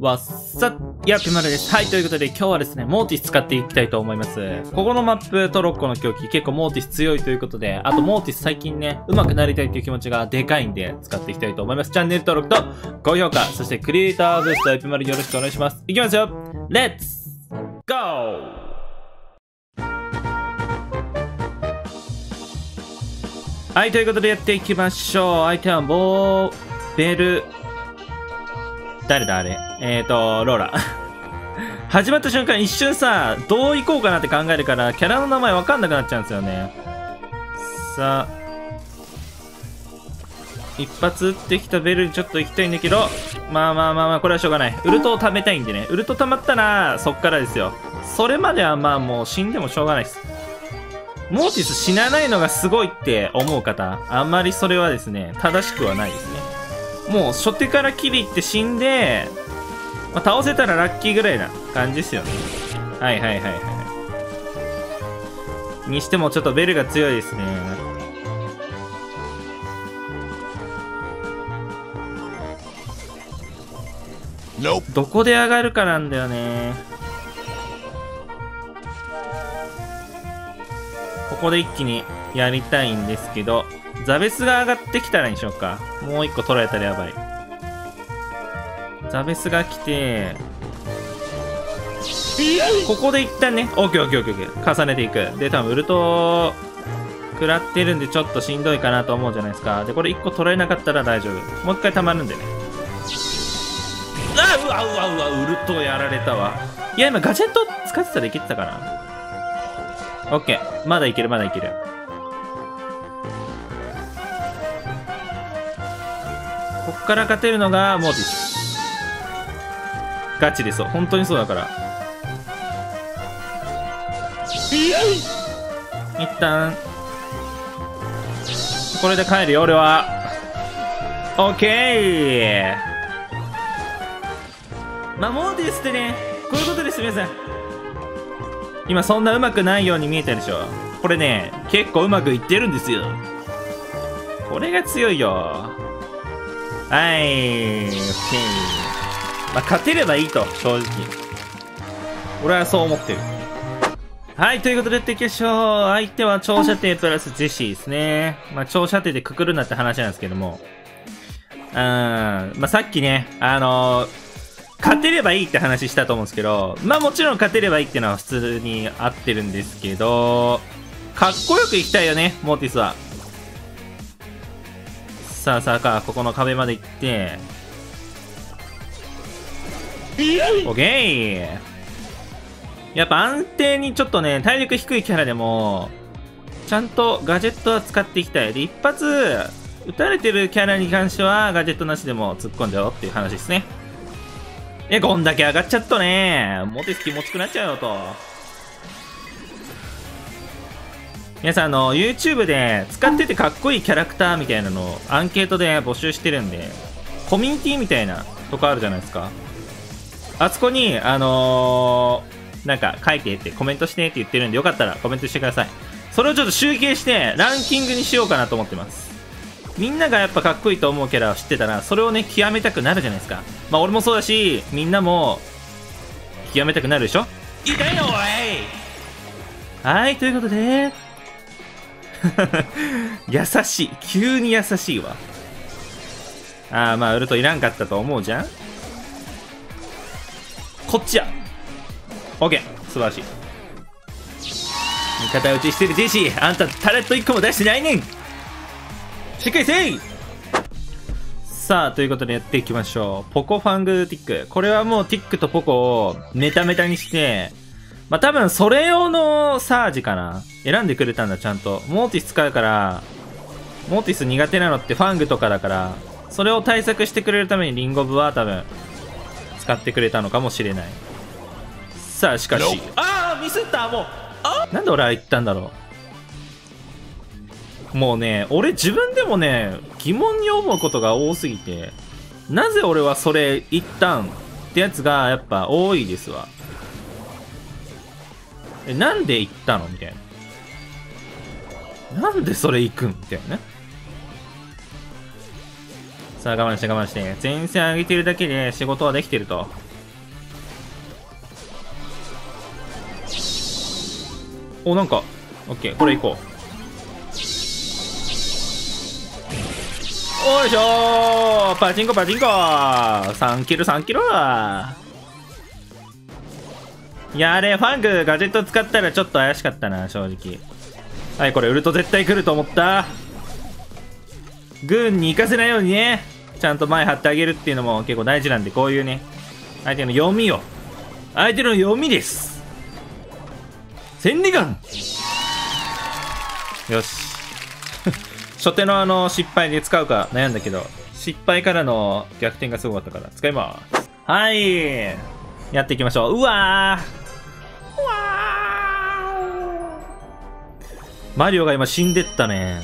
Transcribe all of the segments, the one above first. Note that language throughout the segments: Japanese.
わっさやぴまるです。はい、ということで今日はですね、モーティス使っていきたいと思います。ここのマップトロッコの狂気結構モーティス強いということで、あとモーティス最近ね、上手くなりたいという気持ちがでかいんで使っていきたいと思います。チャンネル登録と高評価、そしてクリエイターブーストやぴまるよろしくお願いします。いきますよレッツゴーはい、ということでやっていきましょう。相手はボー、ベル、誰だあれ？えーと、ローラ。始まった瞬間一瞬さ、どう行こうかなって考えるから、キャラの名前わかんなくなっちゃうんですよね。さあ。一発撃ってきたベルにちょっと行きたいんだけど、まあまあまあまあ、これはしょうがない。ウルトを貯めたいんでね。ウルト貯まったら、そっからですよ。それまではまあもう死んでもしょうがないです。モーティス死なないのがすごいって思う方、あんまりそれはですね、正しくはないですね。もう初手から切りって死んで、まあ、倒せたらラッキーぐらいな感じですよね。はいはいはいはい。にしてもちょっとベルが強いですね。どこで上がるかなんだよね。ここで一気にやりたいんですけど、ザベスが上がってきたらにしようか。もう一個取られたらやばい。ザベスが来て、ここで一旦ね、オッケーオッケーオッケーオッケー。重ねていく。で、多分ウルト、食らってるんでちょっとしんどいかなと思うじゃないですか。で、これ一個取られなかったら大丈夫。もう一回溜まるんでね。あうわうわうわ、ウルトやられたわ。いや、今ガジェット使ってたらいけてたかな。オッケー。まだいける、まだいける。から勝てるのがモーティ。ガチでそう。本当にそうだから。一旦、これで帰るよ、俺は。オッケーまあ、モーティスってね、こういうことです、皆さん。今そんな上手くないように見えたでしょ。これね、結構うまくいってるんですよ。これが強いよ。はい、オッケー。まあ、勝てればいいと、正直。俺はそう思ってる。はい、ということでやっていきましょう。相手は長射程プラスジェシーですね。まあ、長射程でくくるなって話なんですけども。うん、まあ、さっきね、あのー、勝てればいいって話したと思うんですけど、まあもちろん勝てればいいっていうのは普通に合ってるんですけど、かっこよくいきたいよね、モーティスは。さあさあか、ここの壁まで行って、オッケーやっぱ安定にちょっとね、体力低いキャラでも、ちゃんとガジェットは使っていきたい。で、一発、撃たれてるキャラに関しては、ガジェットなしでも突っ込んじゃおうっていう話ですね。え、こんだけ上がっちゃっとね。モテス気持ちくなっちゃうよと。皆さん、あの、YouTube で使っててかっこいいキャラクターみたいなのをアンケートで募集してるんで、コミュニティみたいなとこあるじゃないですか。あそこに、あのー、なんか書いてってコメントしてって言ってるんで、よかったらコメントしてください。それをちょっと集計してランキングにしようかなと思ってます。みんながやっぱかっこいいと思うキャラを知ってたら、それをね、極めたくなるじゃないですか。まあ俺もそうだし、みんなも、極めたくなるでしょ？痛いたよおいはい、ということで、優しい。急に優しいわ。ああ、まあ、ウルトいらんかったと思うじゃんこっちやオッケー素晴らしい。味方打ちしてるジェシーあんたタレット1個も出してないねんしっかりせいさあ、ということでやっていきましょう。ポコファングティック。これはもうティックとポコをメタメタにして、まあ、多分それ用のサージかな。選んでくれたんだ、ちゃんと。モーティス使うから、モーティス苦手なのってファングとかだから、それを対策してくれるためにリンゴブは多分、使ってくれたのかもしれない。さあ、しかし。ああミスったもうあなんで俺は言ったんだろう。もうね、俺自分でもね、疑問に思うことが多すぎて、なぜ俺はそれ言ったんってやつがやっぱ多いですわ。え、なんで行ったの？みたいな。なんでそれ行くん？みたいなね。さあ我慢して我慢して。前線上げてるだけで仕事はできてると。お、なんか、オッケー、これ行こう。おいしょパチンコパチンコ !3 キロ3キロルやあれファングガジェット使ったらちょっと怪しかったな正直。はいこれウルト絶対来ると思った。軍に行かせないようにね。ちゃんと前張ってあげるっていうのも結構大事なんでこういうね相手の読みを。相手の読みです。千里眼。よし。初手のあの失敗で使うか悩んだけど失敗からの逆転がすごかったから使います。はい。やっていきましょう。うわー。マリオが今死んでったね。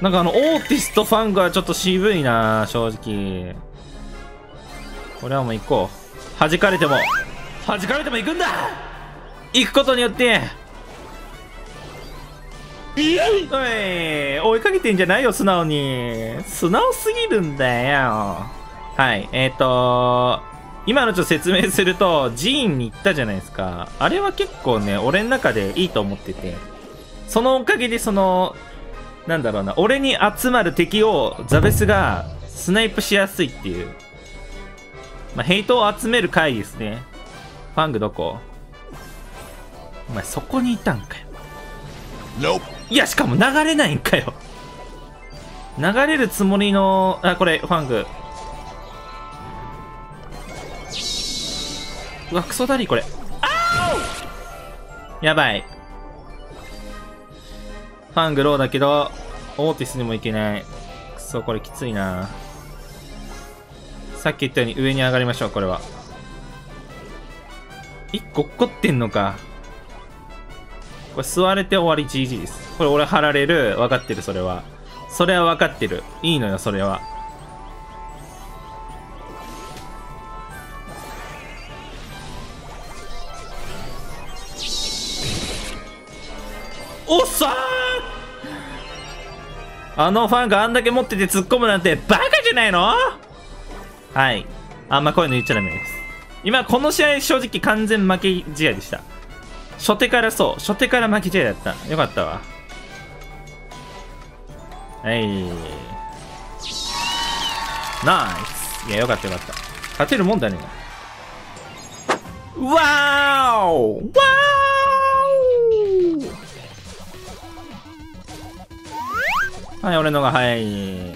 なんかあのオーティスとファングはちょっと渋いな正直。これはもう行こう。弾かれても。弾かれても行くんだ。行くことによって。おい追いかけてんじゃないよ素直に。素直すぎるんだよ。はいえっ、ー、と今のちょっと説明すると寺院に行ったじゃないですか。あれは結構ね俺の中でいいと思ってて。そのおかげでそのなんだろうな俺に集まる敵をザベスがスナイプしやすいっていう。まあ、ヘイトを集める回ですね。ファングどこ？お前そこにいたんかよ.いやしかも流れないんかよ。流れるつもりのあこれファング。うわクソだりこれ。やばいファングローだけどオーティスにもいけない。くそこれきついな。さっき言ったように上に上がりましょうこれは。1個怒ってんのか。これ座れて終わり GG です。これ俺貼られる。分かってるそれは。それは分かってる。いいのよそれは。あのファンがあんだけ持ってて突っ込むなんてバカじゃないの？はい。あんまこういうの言っちゃダメです。今この試合正直完全負け試合でした。初手からそう。初手から負け試合だった。よかったわ。はい。ナイス。いやよかったよかった。勝てるもんだね。わーおわーはい俺のが早い。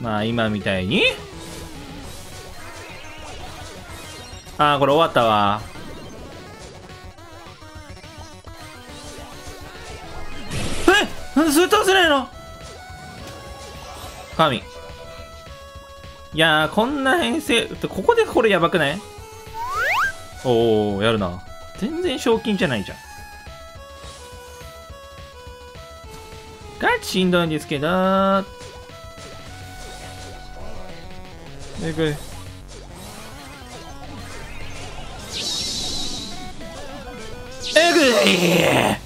まあ今みたいに？ああこれ終わったわ。え？なんでそれ倒せないの？神。いやーこんな編成ここでこれやばくない？おおやるな。全然賞金じゃないじゃん。しんどいんですけど。えぐいえぐい。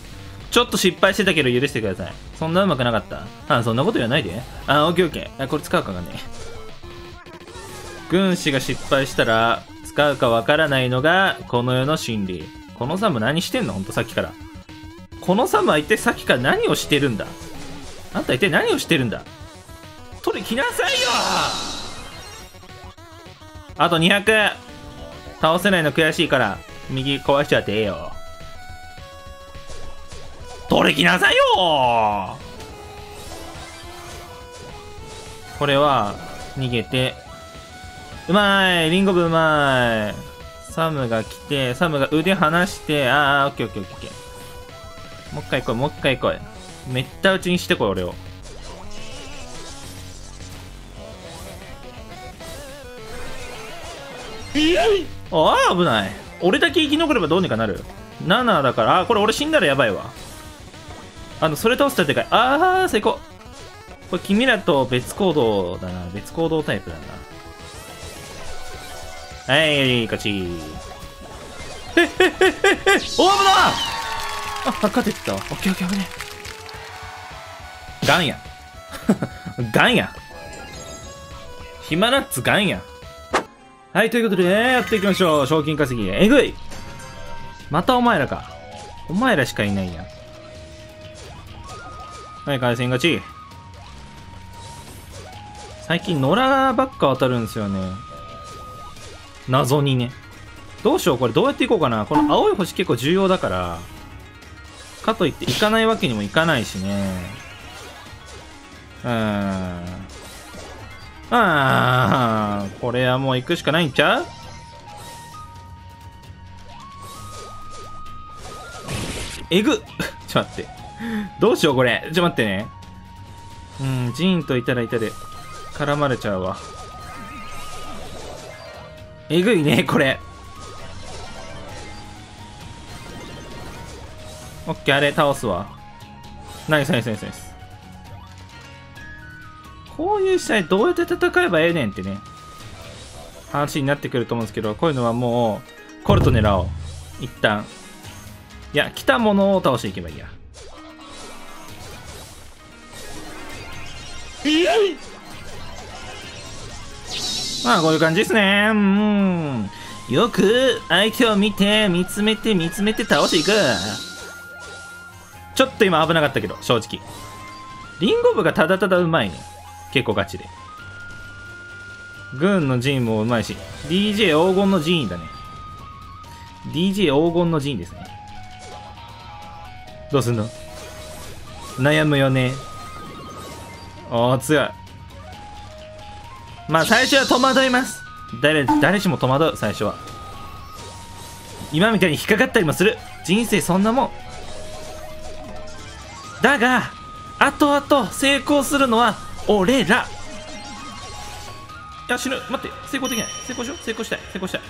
ちょっと失敗してたけど許してください。そんなうまくなかった？あそんなこと言わないで。あオッケーオッケー。あこれ使うかがね。軍師が失敗したら使うかわからないのがこの世の真理。このサム何してんの？ほんとさっきから。このサムは一体さっきから何をしてるんだ？あんた一体何をしてるんだ？取り来なさいよ！あと200倒せないの悔しいから右壊しちゃってええよ。取り来なさいよ！これは逃げて。うまい！リンゴ部うまい！サムが来てサムが腕離して。ああオッケーオッケーオッケー。もう一回来いもう一回来い。めった打ちにしてこい俺を。ああ危ない。俺だけ生き残ればどうにかなる。7だから。あこれ俺死んだらやばいわ。あのそれ倒したらでかい。ああ成功。これ君らと別行動だな。別行動タイプだな。はい勝ちえっえっえっえっえお危なあ勝ててたオッケーオッケー危ねガンや ガンや暇ナッツガンやはい、ということで、ね、やっていきましょう。賞金稼ぎ。えぐいまたお前らか。お前らしかいないやん。はい、回線勝ち。最近、野良ばっか当たるんですよね。謎にね。どうしようこれどうやっていこうかな。この青い星結構重要だから。かといって行かないわけにもいかないしね。うん。あー、これはもう行くしかないんちゃう？えぐ ちょっと待って。どうしようこれ。ちょっと待ってね。うん、ジーンといたらいたで絡まれちゃうわ。えぐいね、これ。オッケー、あれ倒すわ。ナイスナイスナイスナイス。こういう試合どうやって戦えばええねんってね。話になってくると思うんですけど、こういうのはもう、コルト狙おう。一旦。いや、来たものを倒していけばいいや。まあ、こういう感じですね。うん。よく相手を見て、見つめて、見つめて倒していく。ちょっと今危なかったけど、正直。リンゴ部がただただうまいね。結構ガチで。軍の陣もうまいし、DJ 黄金の陣だね。DJ 黄金の陣ですね。どうすんの？悩むよね。おー、強い。まあ、最初は戸惑います。誰、誰しも戸惑う、最初は。今みたいに引っかかったりもする。人生そんなもん。だが、後々成功するのは俺ら。いや、死ぬ。待って、成功できない。成功しよう。成功したい。成功したい。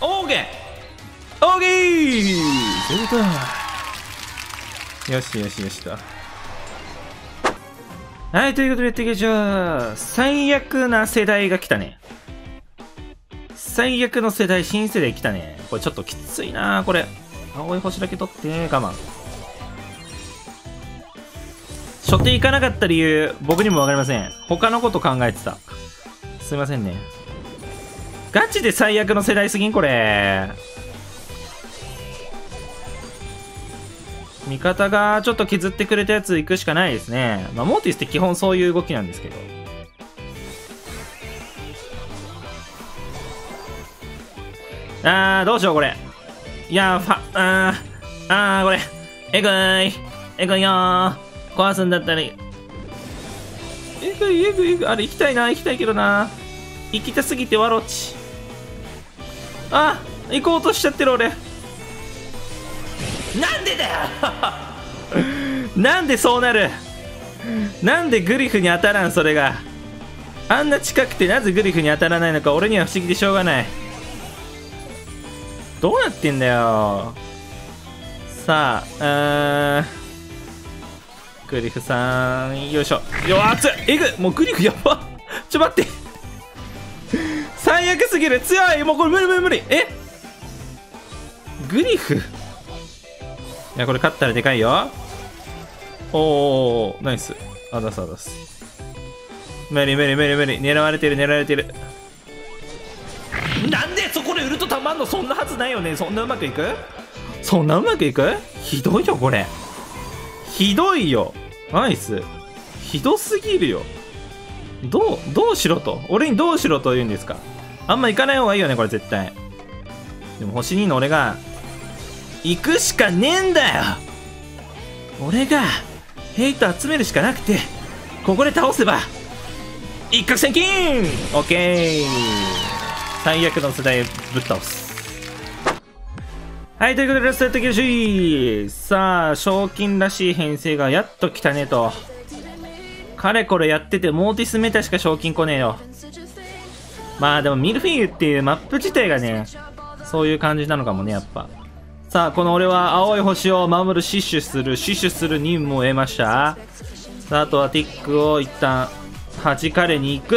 オーケーオーケーそういうことだ。よしよしよしと。はい、ということでやっていきましょう。最悪な世代が来たね。最悪の世代、新世代来たね。これちょっときついなこれ。青い星だけ取って我慢。初手行かなかった理由、僕にもわかりません。他のこと考えてた。すいませんね。ガチで最悪の世代すぎんこれ。味方がちょっと削ってくれたやつ行くしかないですね。まあ、モーティスって基本そういう動きなんですけど。あー、どうしよう、これ。いやー、ファ、あー、あー、これ。えぐい。えぐいよー。壊すんだったり。えぐい、えぐい、あれ、行きたいな、行きたいけどな。行きたすぎてわろち。あ、行こうとしちゃってる、俺。なんでだよ。なんでそうなる。なんでグリフに当たらんそれが。あんな近くてなぜグリフに当たらないのか。俺には不思議でしょうがない。どうなってんだよ。さあうん。グリフさんよいしょよ熱いえぐもうグリフやばちょ待って最悪すぎる強いもうこれ無理無理無理え？グリフ？いや、これ勝ったらでかいよ。おー、ナイス。あだすあだす。無理無理無理無理。狙われてる狙われてる。なんでそこでウルトたまんのそんなはずないよね？そんなうまくいく？そんなうまくいく？ひどいよ、これ。ひどいよ。ナイス。ひどすぎるよ。どう、どうしろと？俺にどうしろと言うんですか？あんま行かない方がいいよね、これ絶対。でも星2の俺が行くしかねえんだよ俺がヘイト集めるしかなくてここで倒せば一攫千金オッケー最悪の世代ぶっ倒すはいということでラストやっていきましょうさあ賞金らしい編成がやっと来たねとかれこれやっててモーティスメタしか賞金来ねえよまあでもミルフィーユっていうマップ自体がねそういう感じなのかもねやっぱさあ、この俺は青い星を守る、死守する、死守する任務を得ました。さあ、あとはティックを一旦弾かれに行く。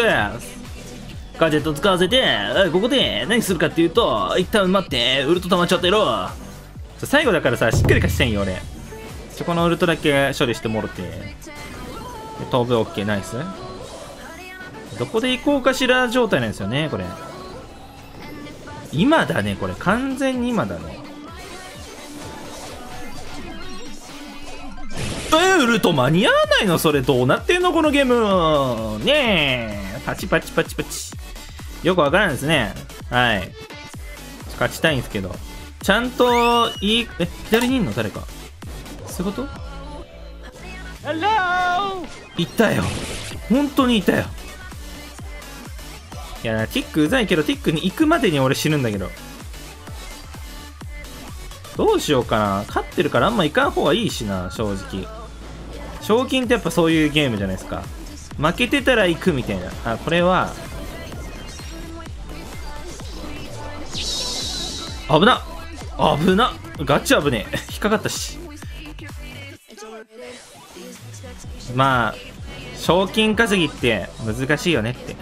ガジェット使わせて、ここで何するかっていうと、一旦待って、ウルト溜まっちゃってろ。最後だからさ、しっかり貸してんよ、俺。そこのウルトだけ処理してもろて。飛ぶ OK、ナイス。どこで行こうかしら状態なんですよね、これ。今だね、これ。完全に今だね。えウルト間に合わないの？それどうなってんの？このゲームねえパチパチパチパチよくわからんですね。はい。勝ちたいんですけど。ちゃんといいえ左にいんの？誰か。そういうこと？Hello! いたよ。本当にいたよ。いやティックうざいけどティックに行くまでに俺死ぬんだけど。どうしようかな。勝ってるからあんま行かん方がいいしな正直。賞金ってやっぱそういうゲームじゃないですか。負けてたら行くみたいな。あこれは危な。危な。ガチ危ねえ。引っかかったし。まあ賞金稼ぎって難しいよねって。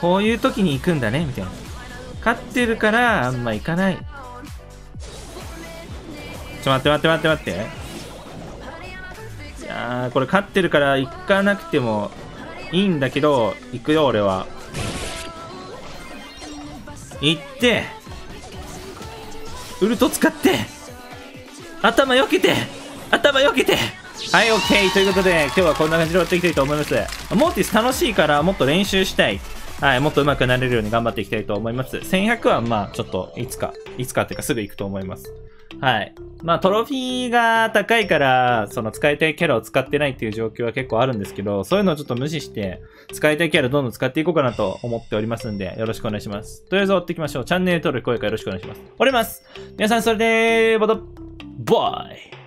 こういう時に行くんだねみたいな。勝ってるからあんま行かない。ちょ待って待って待って待って。いやこれ勝ってるから行かなくてもいいんだけど行くよ俺は。行ってウルト使って頭よけて頭よけてはい、オッケーということで、今日はこんな感じで終わっていきたいと思います。モーティス楽しいからもっと練習したい。はい、もっと上手くなれるように頑張っていきたいと思います。1100はまあ、ちょっと、いつか、いつかっていうかすぐ行くと思います。はい。まあ、トロフィーが高いから、その使いたいキャラを使ってないっていう状況は結構あるんですけど、そういうのをちょっと無視して、使いたいキャラどんどん使っていこうかなと思っておりますんで、よろしくお願いします。とりあえず追っていきましょう。チャンネル登録、高評価よろしくお願いします。おります皆さん、それでー、ボト、バイ